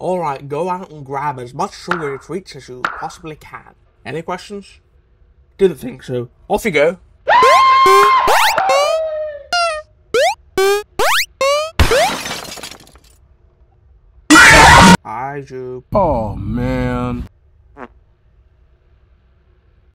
Alright, go out and grab as much sugary treats as you possibly can. Any questions? Didn't think so. Off you go. I do. Oh man.